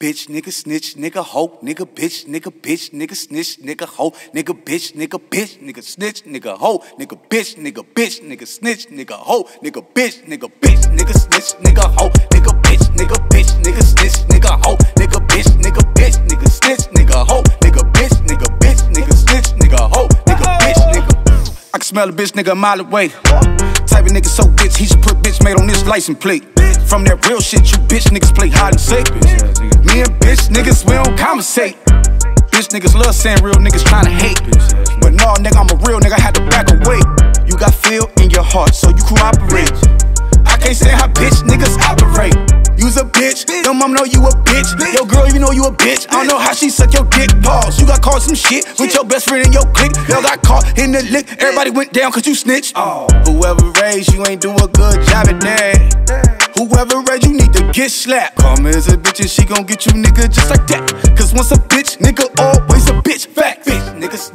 Bitch, nigga, snitch, nigga, hoe, nigga, bitch, nigga, bitch, nigga, snitch, nigga, hoe, nigga, bitch, nigga, bitch, nigga, snitch, nigga, hoe, nigga, bitch, nigga, bitch, nigga, snitch, nigga, hoe, nigga, bitch, nigga, bitch, nigga, snitch, nigga, hoe, nigga, bitch, nigga, bitch, nigga, snitch, nigga, hoe, nigga, bitch, nigga, bitch, nigga, snitch, nigga, hoe, nigga, bitch, nigga, bitch, nigga, snitch, nigga, hoe, nigga, bitch, nigga. I can smell a bitch nigga a mile away. Type of nigga so bitch, he should put bitch made on this license plate. From that real shit, you bitch niggas play hide and seek. Me and bitch niggas, we don't conversate. Bitch niggas love saying real niggas tryna hate. But no, nigga, I'm a real nigga, had to back away. You got feel in your heart, so you cooperate. I can't say how bitch niggas. You's a bitch, your mom know you a bitch. Yo, girl, you know you a bitch. I don't know how she suck your dick. Pause. You got caught some shit with your best friend in your clique. Y'all got caught in the lick. Everybody went down cause you snitched. Oh. Whoever raised you ain't do a good job at that. Whoever raised you need to get slapped. Come as a bitch and she gon' get you nigga just like that. Cause once a bitch, nigga, always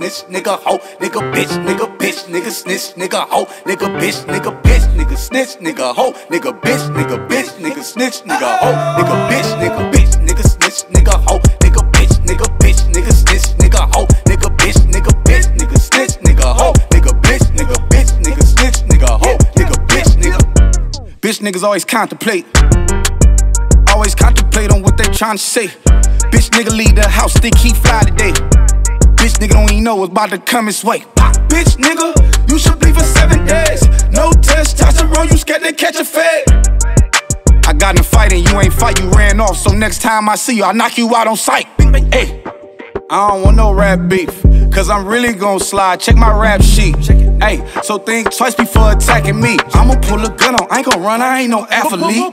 snitch, nigga, hoe, nigga, bitch, nigga, bitch, nigga, snitch, nigga, hoe, nigga, bitch, nigga, bitch, nigga, snitch, nigga, hoe, nigga, bitch, nigga, bitch, nigga, snitch, nigga, hoe, nigga, bitch, nigga, bitch, nigga, snitch, nigga, hoe, nigga, bitch, nigga, bitch, nigga, snitch, nigga, hoe, nigga, bitch, nigga, bitch, nigga, snitch, nigga, hoe, nigga, bitch, nigga, bitch, nigga, snitch, nigga, hoe, nigga, bitch, nigga. Bitch niggas always contemplate. Always contemplate on what they tryna say. Bitch nigga leave the house, think he fly today. Bitch nigga don't even know what's about to come his way. Bitch nigga, you should bleed for seven days. No testosterone, you scared to catch a fade. I got in a fight and you ain't fight, you ran off. So next time I see you, I knock you out on sight. Hey, I don't want no rap beef. Cause I'm really gon' slide. Check my rap sheet. Hey, so think twice before attacking me. I'ma pull a gun on. I ain't gon' run, I ain't no athlete.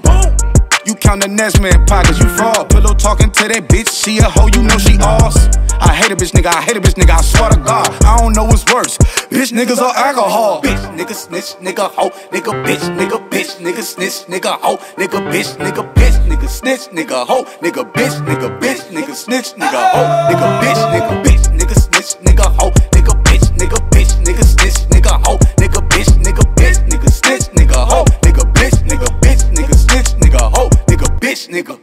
You count the next man pockets, you fraud. Pillow talking to that bitch, she a hoe, you know she ours. I hate a bitch nigga, I hate a bitch nigga, I swear to God, I don't know what's worse. Bitch niggas or alcohol. Bitch nigga snitch, nigga hoe, nigga bitch, nigga bitch, nigga snitch, nigga hoe, nigga bitch, nigga bitch, nigga snitch, nigga hoe, nigga bitch, nigga bitch, nigga snitch, nigga hoe, nigga bitch, nigga bitch, nigga snitch, nigga hoe, snitch, nigga hoe, nigga bitch, nigga.